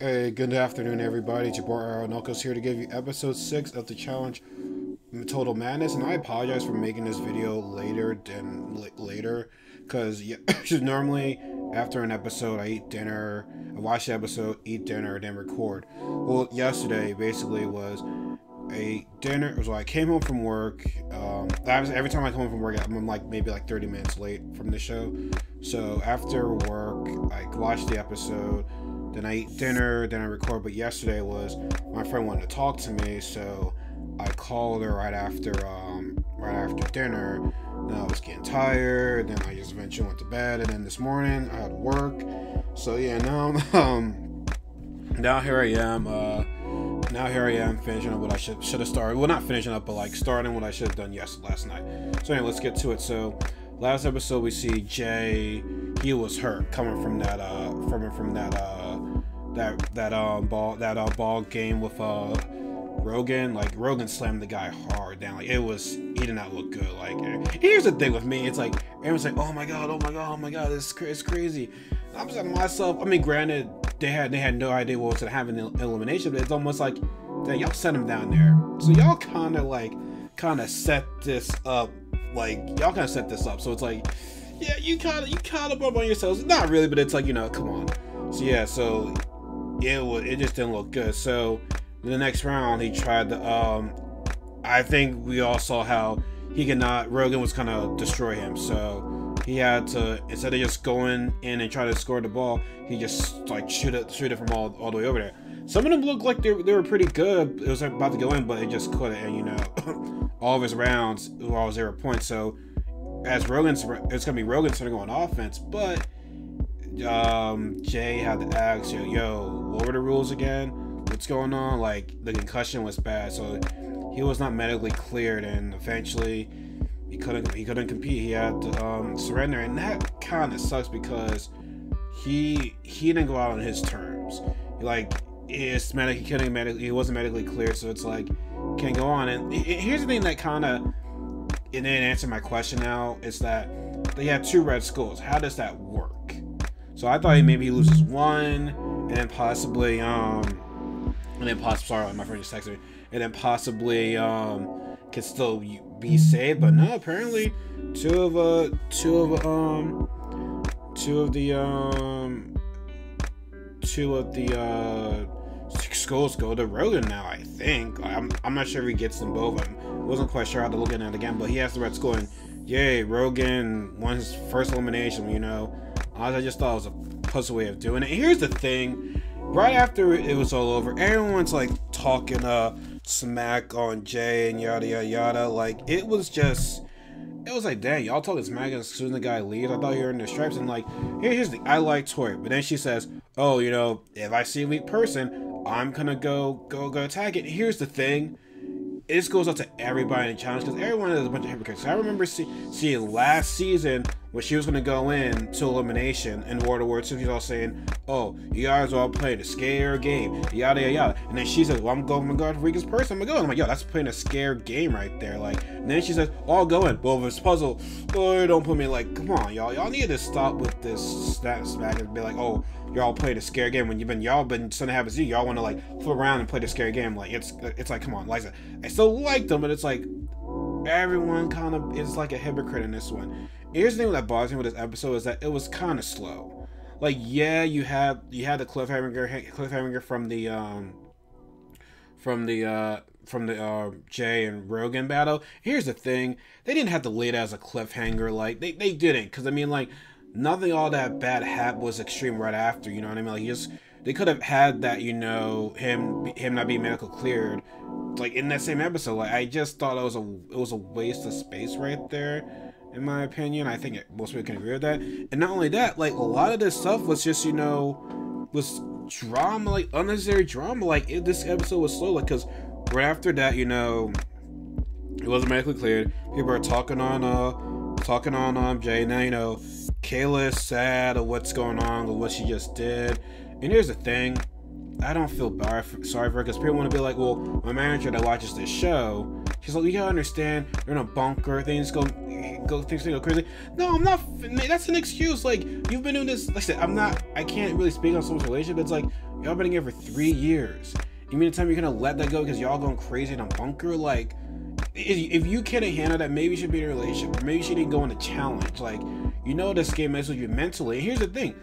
Hey, good afternoon, everybody. Boy Knuckles here to give you episode 6 of the challenge Total Madness. And I apologize for making this video later than later because yeah, normally after an episode, I eat dinner, I watch the episode, eat dinner, then record. Well, yesterday basically was a dinner. Like I came home from work. Um, was, every time I come home from work, I'm like maybe like 30 minutes late from the show. So after work, I watched the episode then I eat dinner, then I record. But yesterday was my friend wanted to talk to me, so I called her right after um, right after dinner. Then I was getting tired. Then I just eventually went to bed, and then this morning I had work. So yeah, now um, now here I am. Uh, now here I am finishing up what I should should have started. Well, not finishing up, but like starting what I should have done yes last night. So anyway, let's get to it. So last episode we see Jay. He was hurt coming from that uh from from that uh that that um ball that uh, ball game with uh Rogan, like Rogan slammed the guy hard down. Like it was, he did not look good. Like here's the thing with me, it's like everyone's like, oh my god, oh my god, oh my god, this it's crazy. I'm just like myself. I mean, granted, they had they had no idea what was gonna happen in elimination, but it's almost like that y'all sent him down there, so y'all kind of like kind of set this up. Like y'all kind of set this up, so it's like, yeah, you kind of you kind of bump on yourselves. Not really, but it's like you know, come on. So yeah, so it was it just didn't look good. So the next round he tried to um I think we all saw how he could not Rogan was of destroy him. So he had to instead of just going in and trying to score the ball, he just like shoot it shoot it from all, all the way over there. Some of them looked like they, they were pretty good. It was about to go in, but it just couldn't. And you know, all of his rounds all zero points. So as Rogan's, it's gonna be Rogan's starting on offense, but um, Jay had to ask, yo, yo, what were the rules again? What's going on? Like, the concussion was bad, so he was not medically cleared, and eventually he couldn't he couldn't compete. He had to um, surrender, and that kind of sucks because he he didn't go out on his terms. Like, it's medic he couldn't medically he wasn't medically cleared, so it's like can't go on. And here's the thing that kind of it didn't answer my question. Now is that they had two red skulls. How does that work? So I thought maybe he loses one, and then possibly, um, and then possibly, sorry, my friend just texted me, and then possibly, um, can still be saved. But no, apparently, two of, uh, two of, um, two of the, um, two of the, uh, skulls go to Rogan now, I think. I'm, I'm not sure if he gets them both. I wasn't quite sure how to look at it again, but he has the red skull, and yay, Rogan won his first elimination, you know. I just thought it was a puzzle way of doing it. Here's the thing. Right after it was all over, everyone's like talking uh smack on Jay and yada yada yada. Like it was just it was like, dang, y'all talking smack as soon as the guy leaves. I thought you were in the stripes. And like, here's the I like Tori. But then she says, Oh, you know, if I see a weak person, I'm gonna go go go attack it. Here's the thing this goes out to everybody in the challenge because everyone is a bunch of hypocrites. I remember see, seeing last season when she was going to go in to elimination in World of War II, she's all saying, "Oh, you guys are all playing a scare game, yada yada yada," and then she says, "Well, I'm going to guard the weakest person. I'm gonna go." I'm like, "Yo, that's playing a scare game right there." Like, and then she says, "Oh, I'll go in." Well, this puzzle, oh, don't put me like, come on, y'all, y'all need to stop with this stat smack and be like, "Oh, y'all play the scare game. When you've been y'all been something happens to you y'all want to like flip around and play the scare game. Like it's it's like come on like I still like them but it's like everyone kind of is like a hypocrite in this one here's the thing that bothers me with this episode is that it was kind of slow like yeah you have you had the cliffhanger cliffhanger from the um from the uh from the uh, Jay and Rogan battle. Here's the thing: they didn't have to lay it as a cliffhanger. Like they, they didn't, because I mean, like nothing all that bad happened was extreme right after. You know what I mean? Like he just they could have had that. You know him him not being medical cleared, like in that same episode. Like I just thought it was a it was a waste of space right there. In my opinion, I think most people can agree with that. And not only that, like a lot of this stuff was just you know was drama, like unnecessary drama. Like it, this episode was slow, like because right after that, you know, it wasn't medically cleared. People are talking on uh talking on um Jay. Now you know Kailah is sad of what's going on with what she just did. And here's the thing, I don't feel bad sorry for her because people want to be like, well, my manager that watches this show, She's like, you gotta understand, you're in a bunker, things go, go, things go crazy. No, I'm not. That's an excuse. Like you've been doing this. Like I said, I'm not. I can't really speak on someone's relationship. But it's like y'all been together for three years. You mean to tell me you're gonna let that go because y'all going crazy in a bunker? Like, if you can't handle that, maybe you should be in a relationship, or maybe you shouldn't go on a challenge. Like, you know, this game messes with you mentally. Here's the thing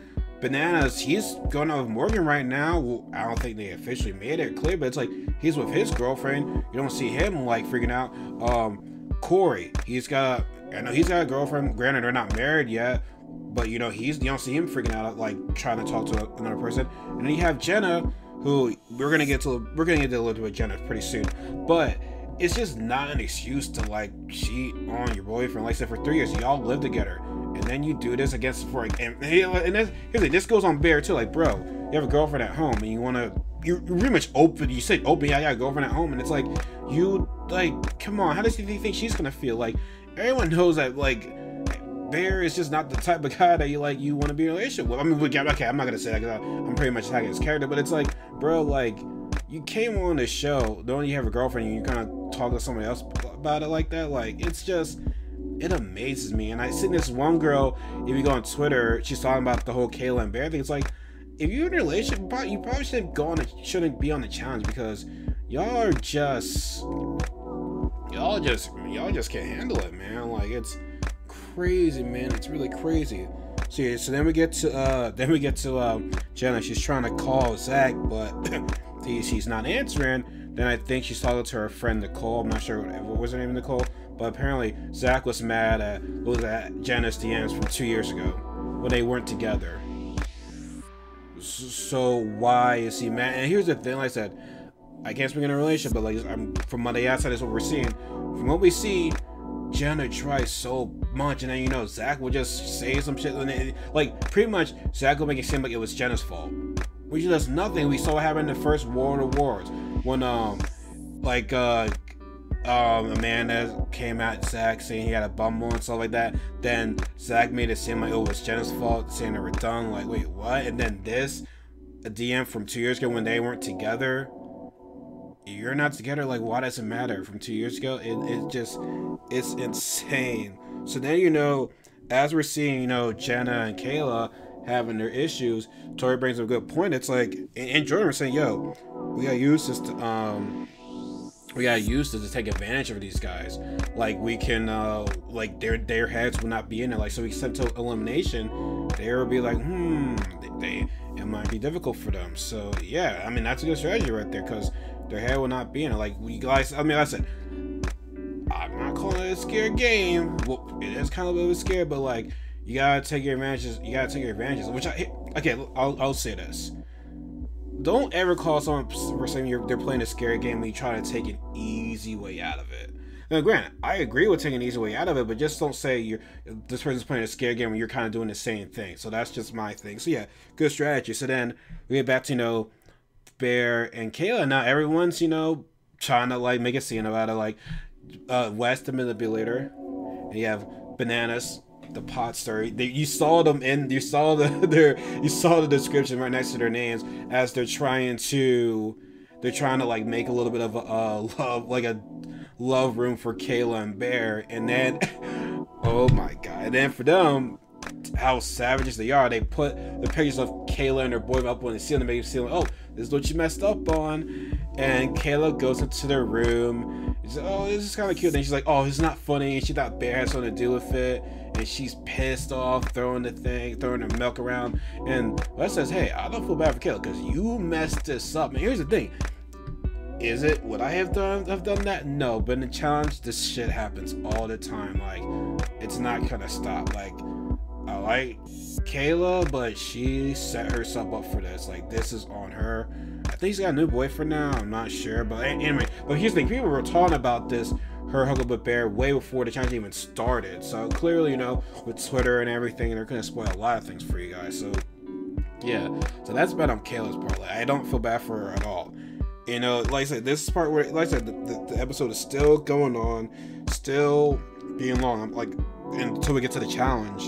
Bananas, he's going out with Morgan right now. Well, I don't think they officially made it clear, but it's like he's with his girlfriend. You don't see him like freaking out. Um, Cory, he's got, I know he's got a girlfriend. Granted, they're not married yet, but you know he's you don't see him freaking out like trying to talk to another person. And then you have Jenna, who we're gonna get to. We're gonna get to a little bit Jenna pretty soon, but it's just not an excuse to like cheat on your boyfriend. Like I said, for three years, y'all live together and then you do this against for like, and, and this, here's this goes on Bear too. Like, bro, you have a girlfriend at home, and you want to, you're pretty much open. You say open, yeah, I got a girlfriend at home, and it's like, you like, come on, how does he think she's gonna feel? Like, everyone knows that like. Bear is just not the type of guy that you like. You want to be in a relationship with. I mean, okay, I'm not gonna say that because I'm pretty much attacking his character, but it's like, bro, like you came on the show knowing you have a girlfriend and you kind of talk to somebody else about it like that. Like it's just it amazes me. And I seen this one girl, if you go on Twitter, she's talking about the whole Kailah and Bear thing. It's like, if you're in a relationship, you probably shouldn't go on, a, shouldn't be on the challenge because y'all are just, y'all just, y'all just can't handle it, man. Like it's crazy, man. It's really crazy. So yeah, so then we get to, uh, then we get to uh, Jenna. She's trying to call Zach, but she's not answering. Then I think she's talking to her friend Nicole. I'm not sure what was her name, Nicole. But apparently, Zach was mad at was at Jenna's DMs from two years ago when they weren't together. So why is he mad? And here's the thing: like I said, I can't speak in a relationship, but like I'm, from on the outside, is what we're seeing. From what we see, Jenna tries so much, and then you know Zach will just say some shit, and it, like pretty much Zach will make it seem like it was Jenna's fault, which does nothing. We saw what happened in the first War of Wars when um like uh um, Amanda came at Zach saying he had a bumble and stuff like that. Then Zach made it seem like oh, it was Jenna's fault, saying they were done. Like, wait, what? And then this, a DM from two years ago when they weren't together. You're not together. Like, why does it matter? From two years ago, it, it just, it's insane. So then you know, as we're seeing, you know, Jenna and Kailah having their issues, Tori brings up a good point. It's like, and Jordan was saying, yo, we gotta use this to, um, we gotta use this to take advantage of these guys. Like we can, uh, like their their heads will not be in it. Like so, we sent to elimination, they will be like, hmm, they, they, it might be difficult for them. So yeah, I mean that's a good strategy right there because their head will not be in it. Like we guys, I mean, I said, I'm not calling it a scare game. Well, it is kind of a bit of scare, but like you gotta take your advantages. You gotta take your advantages. Which I okay, I'll I'll say this don't ever call someone for saying you're, they're playing a scary game and you try to take an easy way out of it. Now, granted, I agree with taking an easy way out of it, but just don't say you're this person's playing a scary game and you're kind of doing the same thing. So that's just my thing. So yeah, good strategy. So then we get back to you know Bear and Kailah. Now everyone's you know trying to like make a scene about it. Like uh, Wes the manipulator, and you have Bananas the pot story. They, you saw them in you saw the their you saw the description right next to their names as they're trying to they're trying to like make a little bit of a, a love like a love room for Kailah and Bear, and then oh my god, and then for them how savages they are, they put the pictures of Kailah and her boyfriend up on the ceiling, make ceiling. Oh, this is what you messed up on. And Kailah goes into their room. She's like, oh, this is kind of cute. Then she's like, oh, it's not funny. And she thought Bear had something to do with it and she's pissed off, throwing the thing, throwing her milk around. And Wes says, "Hey, I don't feel bad for Kailah because you messed this up." And here's the thing: is it would I have done have done that? No, but in the challenge, this shit happens all the time. Like, it's not gonna stop. Like, I like Kailah, but she set herself up for this. Like, this is on her. I think she's got a new boyfriend now. I'm not sure, but anyway. But here's the thing: people were talking about this her Huckleberry Bear way before the challenge even started. So clearly, you know, with Twitter and everything, they're gonna spoil a lot of things for you guys. So yeah, so that's bad on Kailah's part. Like, I don't feel bad for her at all. You know, like I said, this part where, like I said, the, the, the episode is still going on, still being long. I'm like, until we get to the challenge,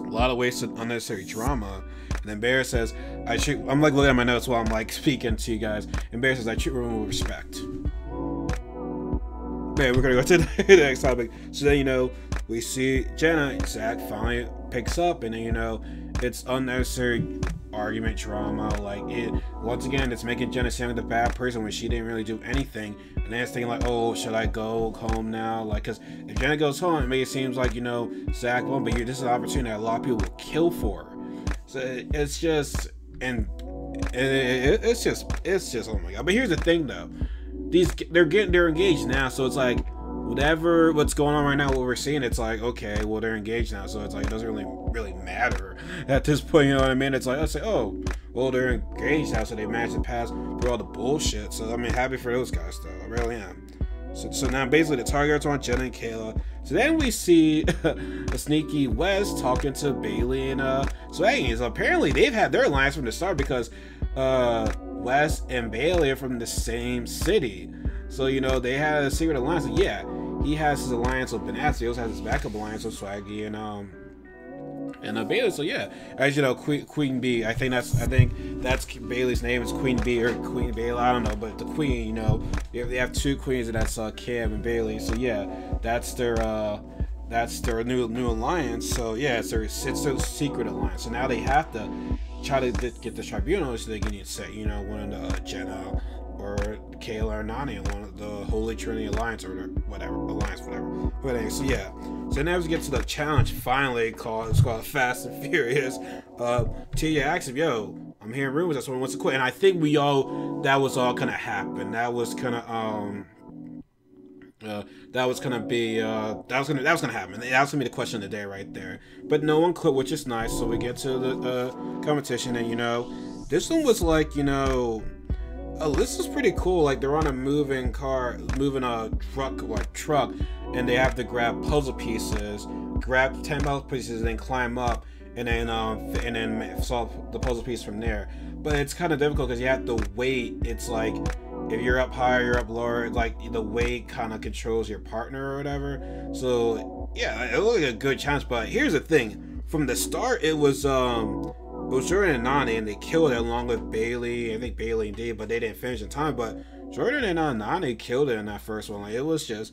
a lot of wasted unnecessary drama. Then Bear says, "I treat." I'm like looking at my notes while I'm like speaking to you guys. And Bear says, "I treat women with respect." man, we're gonna go to the next topic. So then you know we see Jenna Zach finally picks up, and then you know it's unnecessary argument drama. Like it once again, it's making Jenna sound like the bad person when she didn't really do anything. And then it's thinking like, oh, should I go home now? Like, cause if Jenna goes home, it may seems like you know Zach won't. But this is an opportunity that a lot of people will kill for. So it's just and, and it, it's just it's just oh my god. But here's the thing though, these they're getting they're engaged now, so it's like whatever what's going on right now, what we're seeing, it's like okay, well they're engaged now, so it's like it doesn't really really matter at this point. You know what I mean? It's like I say, oh, well they're engaged now, so they managed to pass through all the bullshit. So I mean, happy for those guys though. I really am. So, so now basically the targets on Jenna and Kailah. So then we see a sneaky Wes talking to Bayleigh and uh Swaggy. So apparently they've had their alliance from the start because uh Wes and Bayleigh are from the same city. So you know they had a secret alliance. yeah, he has his alliance with Bananas. He also has his backup alliance with Swaggy and um and uh, Bayleigh. So yeah, as you know, Queen, Queen Bee. I think that's I think that's Bayleigh's name is Queen Bee or Queen Bayleigh. I don't know, but the Queen. You know, they have, they have two queens, and that's uh, Kam and Bayleigh. So yeah, that's their. Uh, that's their new new alliance. So yeah, it's their it's their secret alliance. So now they have to try to get the tribunal so they can get set you know one of the uh, Jenna or Kailah or and one of the Holy Trinity Alliance or whatever alliance, whatever. But anyway, so yeah. So now we get to the challenge finally called it's called Fast and Furious. Uh TJ asks him, yo, I'm hearing rumors that someone wants to quit. And I think we all that was all gonna happen. That was kinda um uh, that was gonna be uh, that was gonna that was gonna happen. That was gonna be the question of the day right there. But no one quit, which is nice. So we get to the uh, competition, and you know, this one was like you know oh, this is pretty cool. Like they're on a moving car, moving a truck, like truck, and they have to grab puzzle pieces, grab ten puzzle pieces, and then climb up, and then um, and then solve the puzzle piece from there. But it's kind of difficult because you have to wait. It's like if you're up higher, you're up lower. Like the weight kind of controls your partner or whatever. So yeah, it was like a good chance. But here's the thing: from the start, it was um was Jordan and Nany, and they killed it along with Bayleigh. I think Bayleigh and did, but they didn't finish in time. But Jordan and Nany killed it in that first one. Like it was just,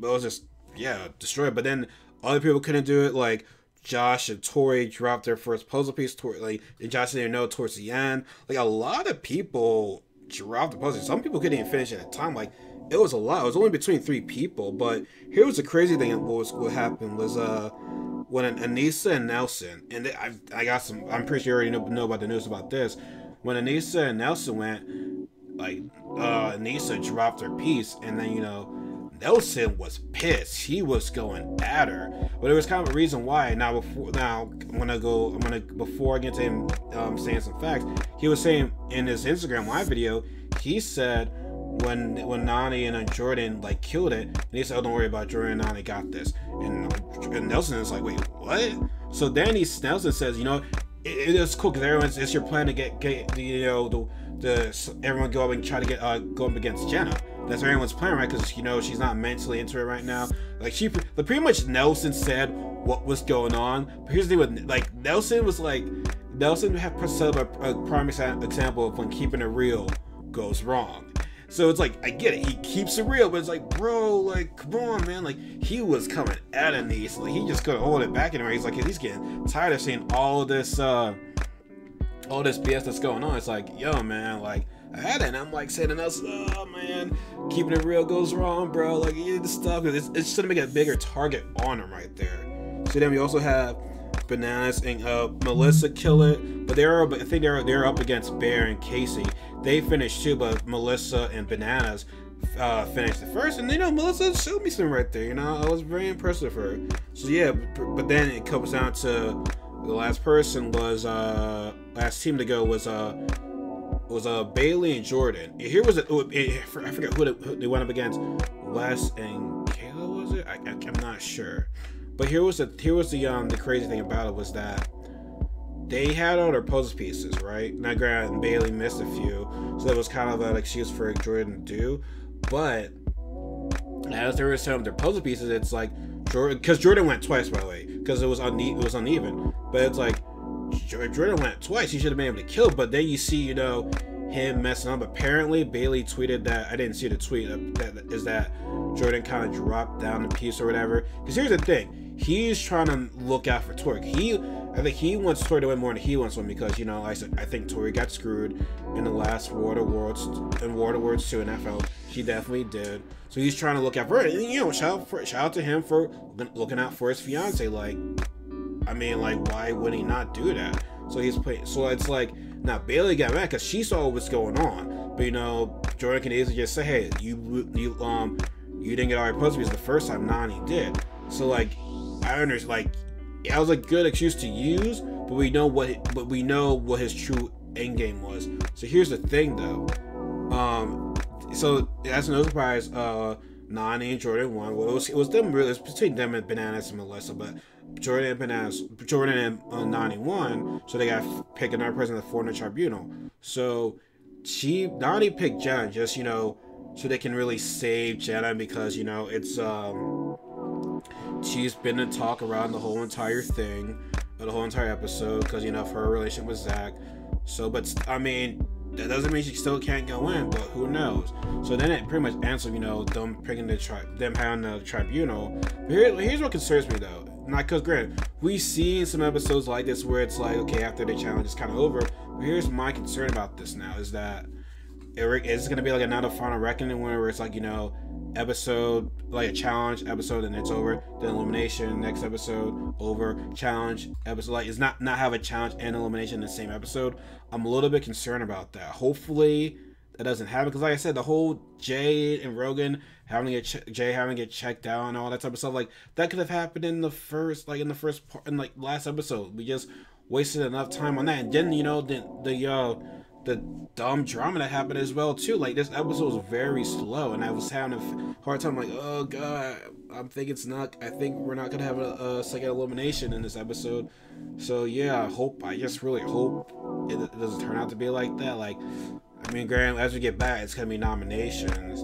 it was just yeah destroyed. But then other people couldn't do it. Like Josh and Tori dropped their first puzzle piece. Tori, like and Josh didn't know towards the end. Like a lot of people dropped the puzzle. Some people couldn't even finish at time. Like it was a lot. It was only between three people. But here was the crazy thing. What was what happened was uh when Aneesa and Nelson, and they, I, I got some, I'm pretty sure you already know, know about the news about this. When Aneesa and Nelson went, like, uh, Aneesa dropped her piece, and then, you know, Nelson was pissed. He was going at her, but there was kind of a reason why. Now, before now, I'm gonna go. I'm gonna before I get to him um, saying some facts. He was saying in his Instagram live video, he said when when Nany and uh, Jordan like killed it, and he said, "Oh, don't worry about Jordan. Nany got this." And, and Nelson is like, "Wait, what?" So Danny Nelson says, "You know, it, it is cool because everyone's it's your plan to get get you know the the everyone go up and try to get uh go up against Jenna. That's everyone's plan, right? Because you know she's not mentally into it right now. Like she, the pretty much Nelson said what was going on. But here's the thing with like Nelson was like Nelson had set up a, a prime example of when keeping it real goes wrong. So it's like I get it, he keeps it real, but it's like, bro, like, come on, man, like he was coming at Anise, like he just couldn't hold it back anymore. He's like, he's getting tired of seeing all this, uh, all this BS that's going on. It's like, yo, man, like I had it, and I'm like saying us, oh man, keeping it real goes wrong, bro. Like you need to stop it's, it's just gonna make a bigger target on him right there. So then we also have Bananas and uh, Melissa kill it, but they're I think they're they're up against Bear and Kaycee. They finished too, but Melissa and Bananas uh, finished the first, and you know Melissa showed me some right there. You know, I was very impressed with her. So yeah, but then it comes down to the last person was uh last team to go was uh was uh Bayleigh and Jordan. Here was a, I forget who they went up against. Wes and Kailah was it? I, I, I'm not sure. But here was the here was the um the crazy thing about it was that they had all their puzzle pieces, right? Now, granted, Bayleigh missed a few, so that was kind of an excuse for Jordan to do. But as they were setting up their puzzle pieces, it's like Jordan, because Jordan went twice, by the way, because it was une- it was uneven. But it's like Jordan went twice; he should have been able to kill. But then you see, you know, him messing up. Apparently, Bayleigh tweeted that I didn't see the tweet. That is that Jordan kind of dropped down the piece or whatever. Because here's the thing, he's trying to look out for Tori. He, I think he wants Tori to win more than he wants one because you know, I said I think Tori got screwed in the last War of the Worlds and War of the Worlds 2 and NFL. She definitely did. So he's trying to look out for it. And, you know, shout out, for, shout out to him for looking out for his fiance. Like, I mean, like, why would he not do that? So he's playing. So it's like now Bayleigh got mad because she saw what's going on. But you know, Jordan can easily just say, "Hey, you you um you didn't get all your puzzles the first time Nany did." So like, Understand. Like, it was a good excuse to use, but we know what but we know what his true end game was. So here's the thing, though. Um, so that's no surprise. Uh, Nany and Jordan won. Well, it was it was them really. It was between them and Bananas and Melissa, but Jordan and Bananas, Jordan and uh, Nany won, so they got pick another person at the Fortnite Tribunal. So she Nany picked Jen just you know so they can really save Jenna because you know it's um she's been to talk around the whole entire thing, uh, the whole entire episode because you know her relationship with Zach. So, but I mean, that doesn't mean she still can't go in, but who knows? So then it pretty much answers, you know, them picking the tri- them having the tribunal. But here, here's what concerns me though. Not because granted, we've seen some episodes like this where it's like, okay, after the challenge is kind of over. But here's my concern about this now is that Eric is going to be like another final reckoning where it's like you know episode like a challenge episode and it's over. Then elimination next episode over. Challenge episode like it's not not have a challenge and elimination in the same episode. I'm a little bit concerned about that. Hopefully that doesn't happen because like i said the whole jay and rogan having get jay having to get checked out and all that type of stuff like that could have happened in the first like in the first part in like last episode. We just wasted enough time on that. And then you know the the uh the dumb drama that happened as well too. Like this episode was very slow, and I was having a hard time. Like, oh god, I'm thinking it's not. I think we're not gonna have a, a second elimination in this episode. So yeah, I hope. I just really hope it, it doesn't turn out to be like that. Like, I mean, Graham, as we get back, it's gonna be nominations.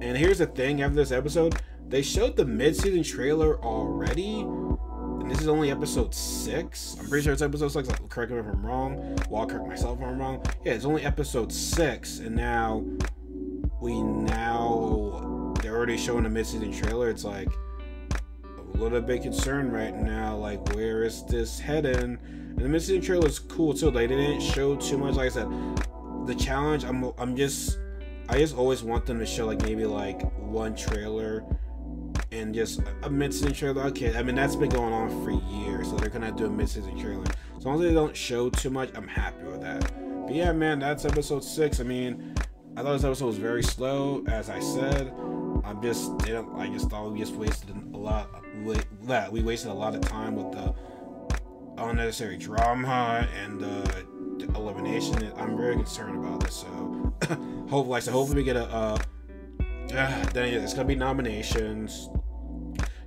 And here's the thing: after this episode, they showed the mid-season trailer already and this is only episode six. I'm pretty sure it's episode six. Correct me if I'm wrong. Well, I'll correct myself if I'm wrong. Yeah, it's only episode six, and now we now they're already showing the mid-season trailer. It's like a little bit concerned right now. Like, where is this heading? And the mid-season trailer is cool too. They didn't show too much. Like I said, the challenge. I'm I'm just I just always want them to show like maybe like one trailer and just a mid-season trailer. Okay, I mean that's been going on for years, so they're gonna do a mid-season trailer. As long as they don't show too much, I'm happy with that. But yeah, man, that's episode six. I mean, I thought this episode was very slow, as I said. I'm just, I just thought we just wasted a lot. That we wasted a lot of time with the unnecessary drama and the elimination. I'm very concerned about this. So, hopefully, said, hopefully we get a. Uh, uh, then it's gonna be nominations.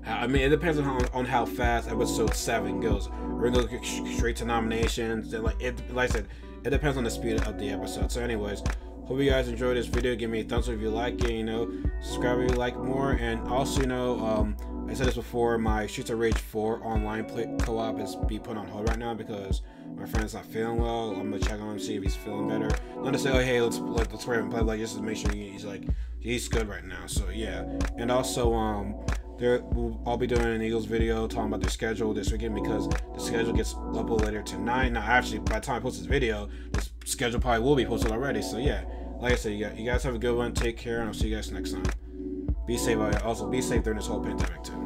I mean, it depends on how, on how fast episode seven goes. We're gonna go straight to nominations. And like it, like I said, it depends on the speed of the episode. So, anyways, hope you guys enjoyed this video. Give me a thumbs up if you like it. You know, subscribe if you like more. And also, you know, um, I said this before. My Streets of Rage 4 online play co-op is be put on hold right now because my friend's not feeling well. I'm gonna check on him see if he's feeling better. Not to say, oh hey, let's let, let's hurry and play like just to make sure he's like he's good right now. So yeah, and also um there we'll, I'll be doing an Eagles video talking about their schedule this weekend because the schedule gets uploaded later tonight. Now, actually, by the time I post this video, the schedule probably will be posted already. So yeah, like I said, you guys have a good one. Take care, and I'll see you guys next time. Be safe. Also, be safe during this whole pandemic too.